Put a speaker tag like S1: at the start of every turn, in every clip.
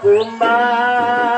S1: kumbang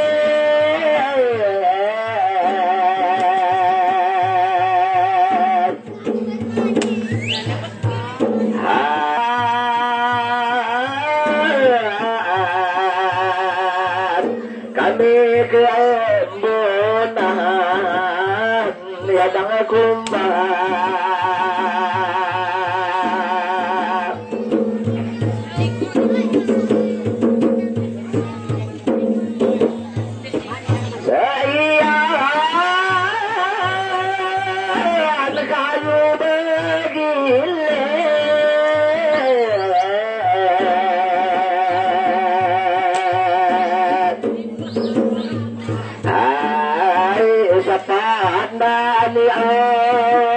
S1: Kami keembunan Yadang kumbang Oh